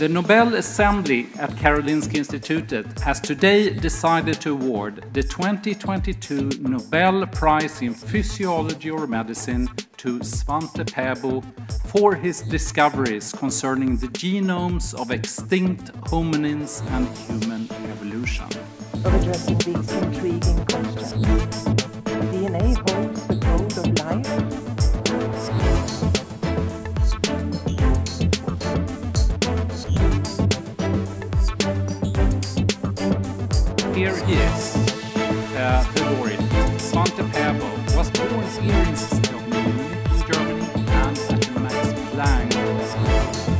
The Nobel Assembly at Karolinska Institutet has today decided to award the 2022 Nobel Prize in Physiology or Medicine to Svante Pääbo for his discoveries concerning the genomes of extinct hominins and human evolution. Of addressing these intriguing questions, DNA holds the Here he is, uh, the laureate. Was born here in Munich, in Germany, and at the